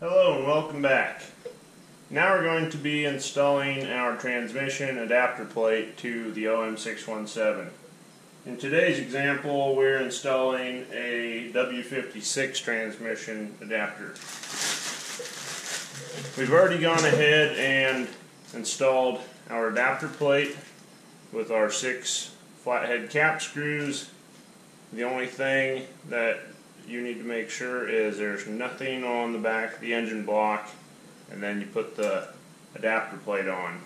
Hello and welcome back. Now we're going to be installing our transmission adapter plate to the OM617. In today's example we're installing a W56 transmission adapter. We've already gone ahead and installed our adapter plate with our six flathead cap screws. The only thing that you need to make sure is there's nothing on the back of the engine block and then you put the adapter plate on.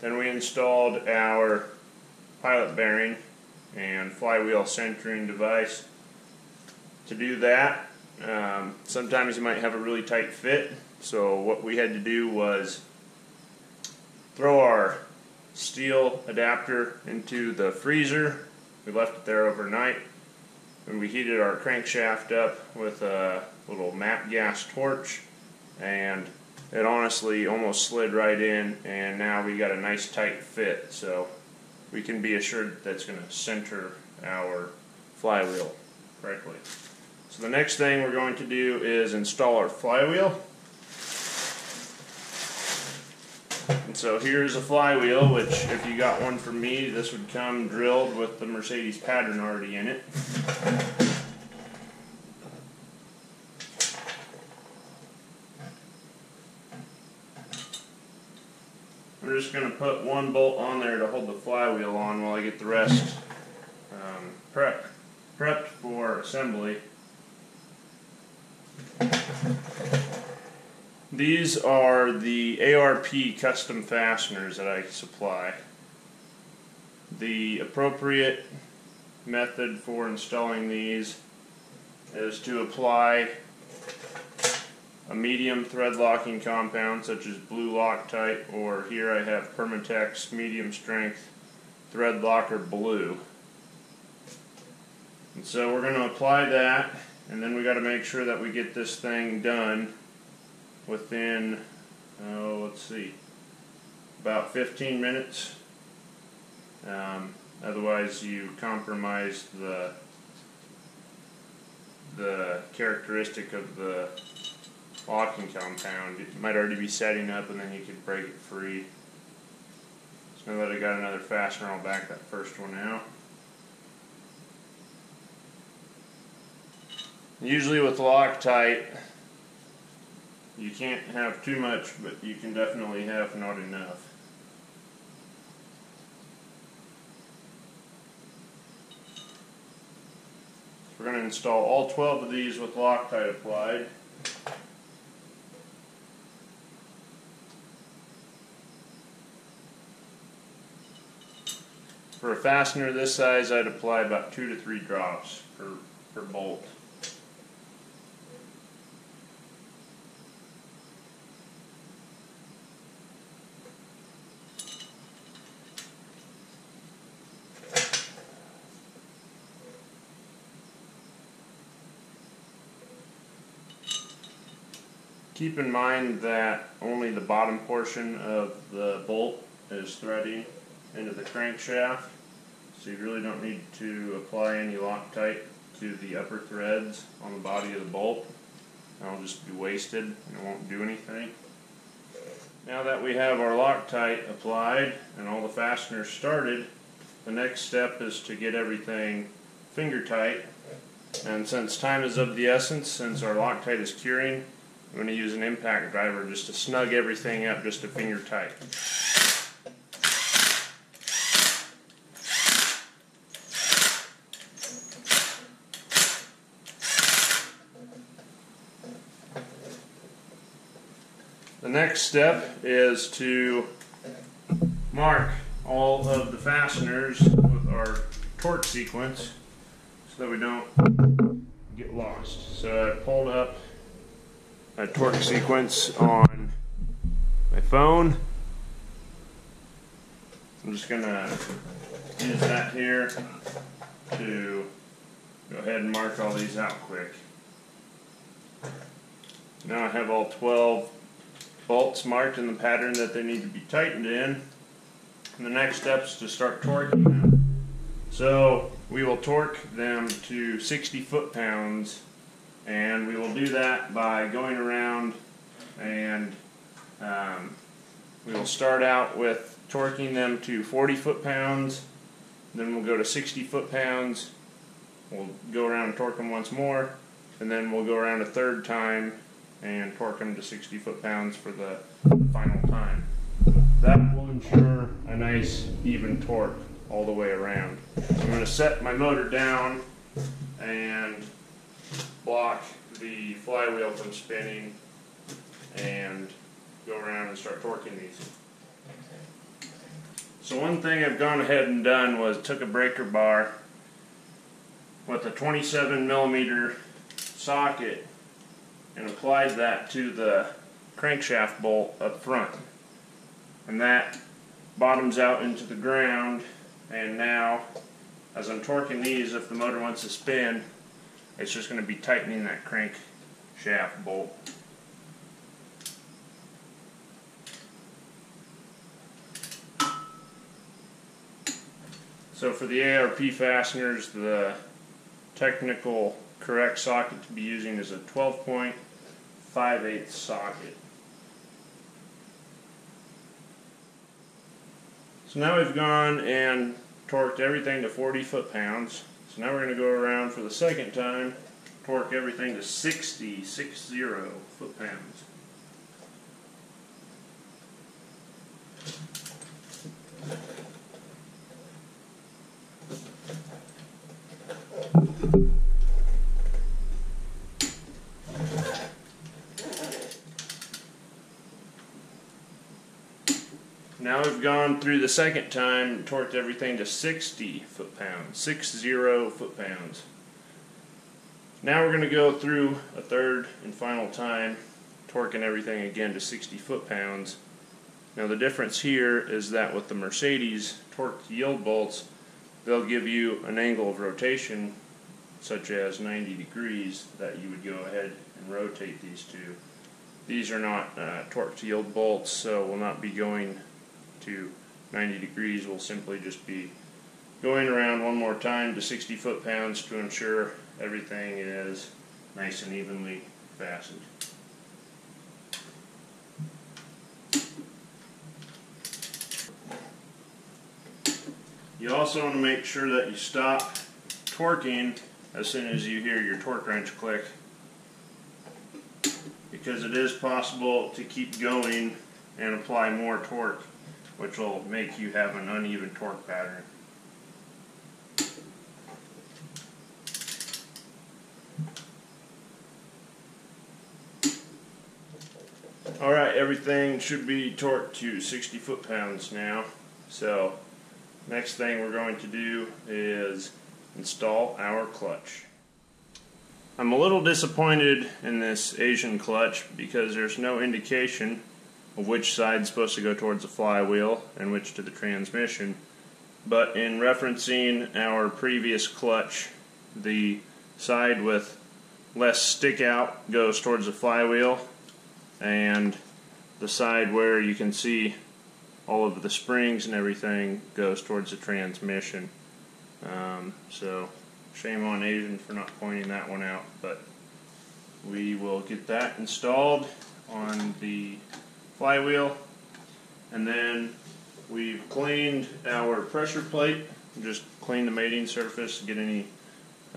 Then we installed our pilot bearing and flywheel centering device. To do that, um, sometimes you might have a really tight fit, so what we had to do was throw our steel adapter into the freezer. We left it there overnight and we heated our crankshaft up with a little MAPP gas torch and it honestly almost slid right in and now we got a nice tight fit so we can be assured that's going to center our flywheel correctly. So the next thing we're going to do is install our flywheel. And so here's a flywheel, which if you got one from me, this would come drilled with the Mercedes pattern already in it. We're just going to put one bolt on there to hold the flywheel on while I get the rest um, prep, prepped for assembly. These are the ARP custom fasteners that I supply. The appropriate method for installing these is to apply a medium thread locking compound such as blue Loctite or here I have Permatex medium strength thread locker blue. And so we're going to apply that and then we got to make sure that we get this thing done within, oh, let's see, about 15 minutes. Um, otherwise, you compromise the the characteristic of the locking compound. It might already be setting up, and then you could break it free. So now that I got another fastener, I'll back that first one out. Usually with Loctite, you can't have too much, but you can definitely have not enough. We're going to install all 12 of these with Loctite applied. For a fastener this size, I'd apply about two to three drops per, per bolt. Keep in mind that only the bottom portion of the bolt is threading into the crankshaft, so you really don't need to apply any Loctite to the upper threads on the body of the bolt. That'll just be wasted and it won't do anything. Now that we have our Loctite applied and all the fasteners started, the next step is to get everything finger tight. And since time is of the essence, since our Loctite is curing, I'm going to use an impact driver just to snug everything up just a finger tight. The next step is to mark all of the fasteners with our torque sequence so that we don't get lost. So I pulled up a torque sequence on my phone. I'm just gonna use that here to go ahead and mark all these out quick. Now I have all 12 bolts marked in the pattern that they need to be tightened in. And the next step is to start torquing them. So we will torque them to 60 foot-pounds And we will do that by going around and um, we will start out with torquing them to 40 foot pounds, then we'll go to 60 foot pounds, we'll go around and torque them once more, and then we'll go around a third time and torque them to 60 foot pounds for the final time. That will ensure a nice even torque all the way around. I'm going to set my motor down and block the flywheel from spinning and go around and start torquing these. So one thing I've gone ahead and done was took a breaker bar with a 27 millimeter socket and applied that to the crankshaft bolt up front. And that bottoms out into the ground and now as I'm torquing these if the motor wants to spin it's just going to be tightening that crankshaft bolt. So for the ARP fasteners, the technical correct socket to be using is a 12.58 socket. So now we've gone and torqued everything to 40 foot-pounds. So now we're going to go around for the second time, torque everything to 60, 60 foot-pounds. Now we've gone through the second time, torqued everything to 60 foot-pounds, 60 foot-pounds. Now we're going to go through a third and final time, torquing everything again to 60 foot-pounds. Now the difference here is that with the Mercedes torque yield bolts, they'll give you an angle of rotation such as 90 degrees that you would go ahead and rotate these to. These are not uh, yield bolts, so we'll not be going to 90 degrees. We'll simply just be going around one more time to 60 foot-pounds to ensure everything is nice and evenly fastened. You also want to make sure that you stop torquing as soon as you hear your torque wrench click because it is possible to keep going and apply more torque which will make you have an uneven torque pattern. Alright, everything should be torqued to 60 foot-pounds now. So, next thing we're going to do is install our clutch. I'm a little disappointed in this Aisin clutch because there's no indication of which side is supposed to go towards the flywheel and which to the transmission. But in referencing our previous clutch, the side with less stick out goes towards the flywheel and the side where you can see all of the springs and everything goes towards the transmission. Um, so shame on Aisin for not pointing that one out, but we will get that installed on the flywheel. And then we've cleaned our pressure plate, just clean the mating surface, to get any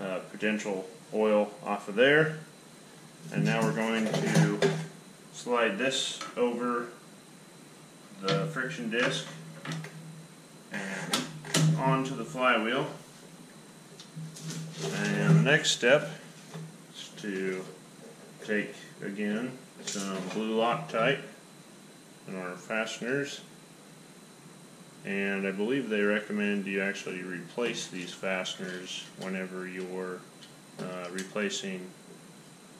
uh, potential oil off of there. And now we're going to slide this over the friction disc and onto the flywheel. And the next step is to take again some blue Loctite and our fasteners and I believe they recommend you actually replace these fasteners whenever you're uh, replacing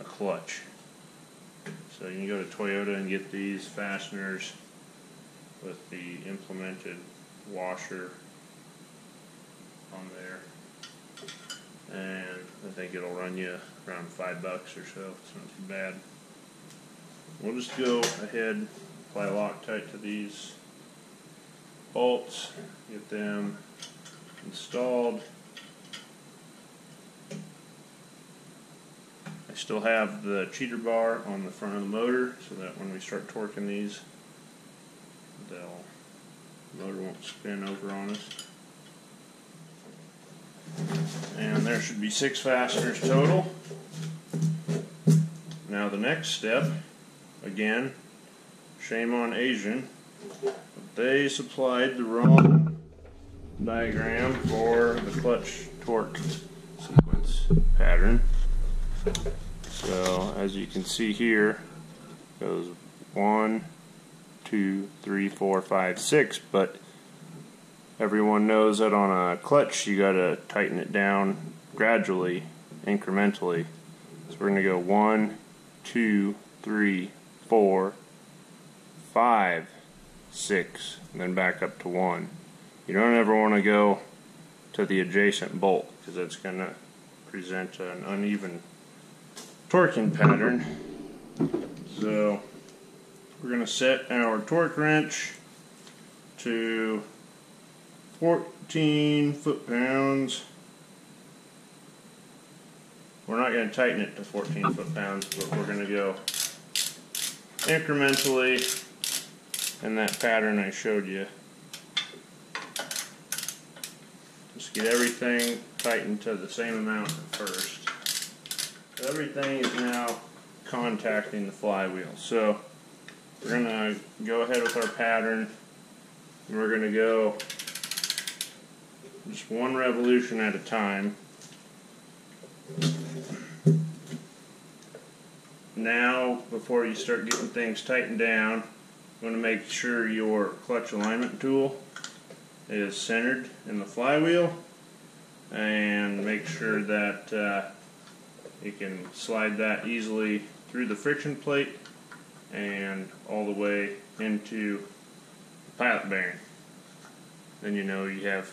a clutch. So you can go to Toyota and get these fasteners with the implemented washer on there and I think it'll run you around five bucks or so. It's not too bad. We'll just go ahead apply Loctite to these bolts, get them installed. I still have the cheater bar on the front of the motor so that when we start torquing these, the motor won't spin over on us. And there should be six fasteners total. Now the next step, again, shame on Aisin, they supplied the wrong diagram for the clutch torque sequence pattern. So as you can see here, goes one, two, three, four, five, six, but everyone knows that on a clutch you gotta tighten it down gradually, incrementally. So we're gonna go one, two, three, four, five, six, and then back up to one. You don't ever want to go to the adjacent bolt because that's going to present an uneven torquing pattern. So we're going to set our torque wrench to 14 foot-pounds. We're not going to tighten it to 14 foot-pounds, but we're going to go incrementally in that pattern I showed you. Just get everything tightened to the same amount at first. Everything is now contacting the flywheel. So we're going to go ahead with our pattern. We're going to go just one revolution at a time. Now, before you start getting things tightened down, you want to make sure your clutch alignment tool is centered in the flywheel and make sure that uh, you can slide that easily through the friction plate and all the way into the pilot bearing. Then you know you have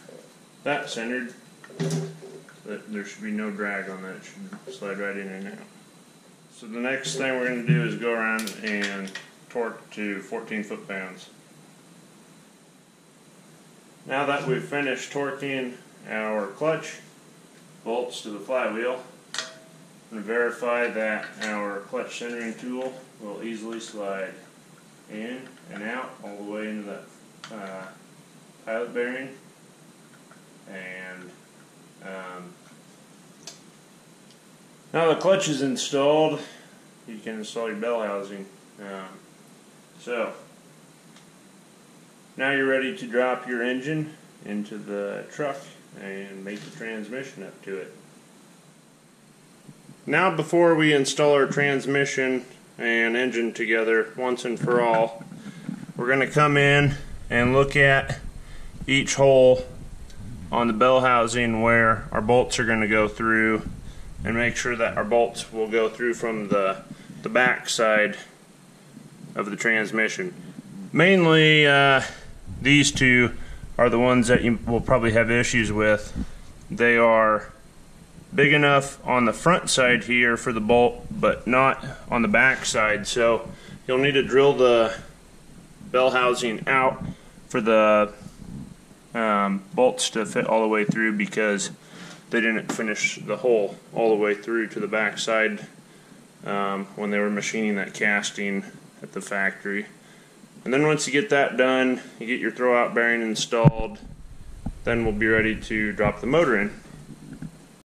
that centered, that there should be no drag on that, it should slide right in and out. So the next thing we're going to do is go around and torque to 14 foot-pounds. Now that we've finished torquing our clutch bolts to the flywheel, to verify that our clutch centering tool will easily slide in and out all the way into the uh, pilot bearing and um, now the clutch is installed you can install your bell housing um, so now you're ready to drop your engine into the truck and make the transmission up to it. Now before we install our transmission and engine together once and for all we're going to come in and look at each hole on the bell housing where our bolts are going to go through and make sure that our bolts will go through from the, the back side of the transmission. Mainly uh, these two are the ones that you will probably have issues with. They are big enough on the front side here for the bolt but not on the back side so you'll need to drill the bell housing out for the um, bolts to fit all the way through because they didn't finish the hole all the way through to the back side um, when they were machining that casting at the factory. And then once you get that done, you get your throwout bearing installed, then we'll be ready to drop the motor in.